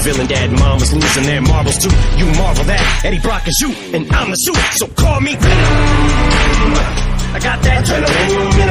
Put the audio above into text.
Villain, dad, mom is losing their marbles too. You marvel that Eddie Brock is you, and I'm the suit. so call me Venom. I got that venom.